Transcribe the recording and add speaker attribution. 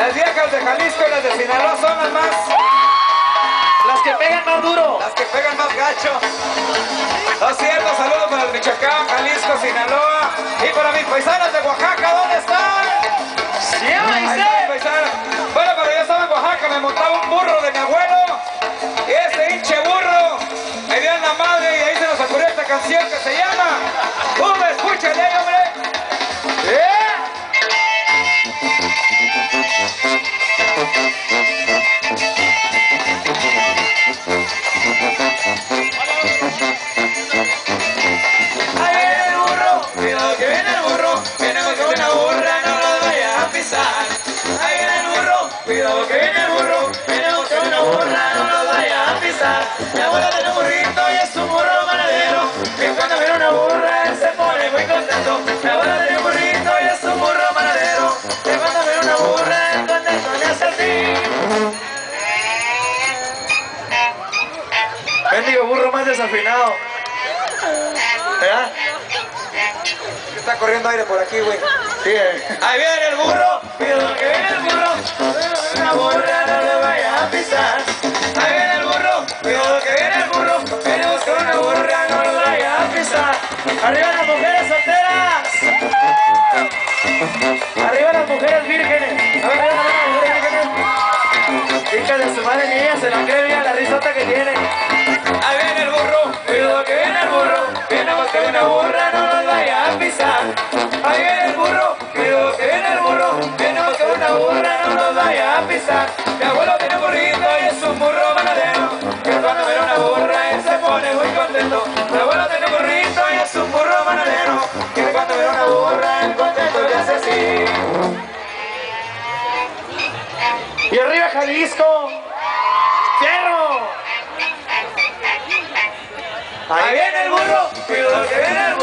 Speaker 1: Las viejas de Jalisco y las de Sinaloa son las más...
Speaker 2: Las que pegan más duro.
Speaker 1: Las que pegan más gacho. Lo cierto, saludos para el Michoacán, Jalisco, Sinaloa. Y para mis paisanos de Oaxaca, ¿dónde están?
Speaker 2: Sí,
Speaker 1: paisanos. Bueno, pero yo estaba en Oaxaca, me montaba un burro de mi abuelo. Y ese hinche burro me dio en la madre y ahí se nos ocurrió esta canción que se llama... ¡Uh, escúchale ahí, hombre! ¡Eh!
Speaker 2: Más desafinado. ¿Verdad?
Speaker 1: Está corriendo aire por aquí, güey.
Speaker 2: Sí, eh.
Speaker 1: Ahí viene el burro, cuidado que viene el burro, una burra no lo vayas a pisar. Ahí viene el burro, cuidado que viene el burro, viene a buscar una burra no lo vayas a pisar.
Speaker 2: Arriba las mujeres solteras. Arriba las mujeres vírgenes. A ver, arriba las mujeres vírgenes. Hija de su madre niña, se la cree bien la risota que tiene.
Speaker 1: Mi abuelo tiene burrito y es un burro manadero, que cuando ve una burra él se pone muy contento. Mi abuelo tiene burrito y es un burro manadero, que cuando ve una burra él contento le hace así.
Speaker 2: Y arriba Jalisco. ¡Fierro!
Speaker 1: Ahí viene el burro, cuidado que viene el burro,